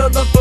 other